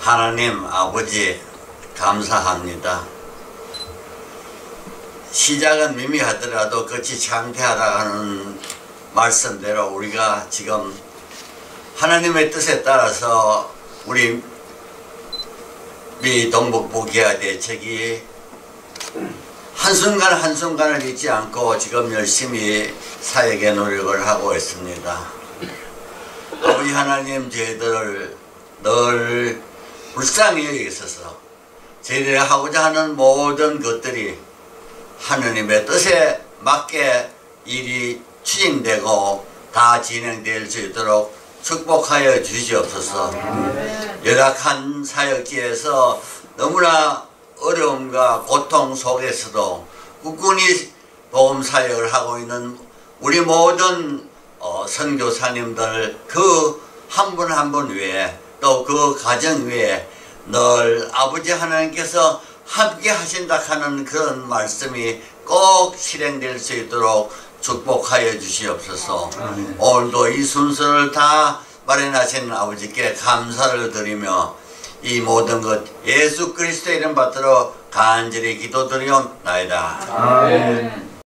하나님 아버지 감사합니다. 시작은 미미하더라도 끝이 창대하다 하는 말씀대로 우리가 지금 하나님의 뜻에 따라서 우리 미 동북부기아 대책이 한순간 한순간을 잊지 않고 지금 열심히 사역의 노력을 하고 있습니다. 아버지 하나님 저희들을 늘 불쌍히 여기셔서 저희들이 하고자 하는 모든 것들이 하느님의 뜻에 맞게 일이 추진되고 다 진행될 수 있도록 축복하여 주시옵소서. 열악한 사역지에서 너무나 어려움과 고통 속에서도 꾸준히 보험 사역을 하고 있는 우리 모든 어, 선교사님들 그 한 분 한 분 위에 또 그 가정 위에 늘 아버지 하나님께서 함께 하신다 하는 그런 말씀이 꼭 실행될 수 있도록 축복하여 주시옵소서 오늘도 이 순서를 다 마련하신 아버지께 감사를 드리며 이 모든 것 예수 그리스도 이름 받들어 간절히 기도드리옵나이다. 아멘.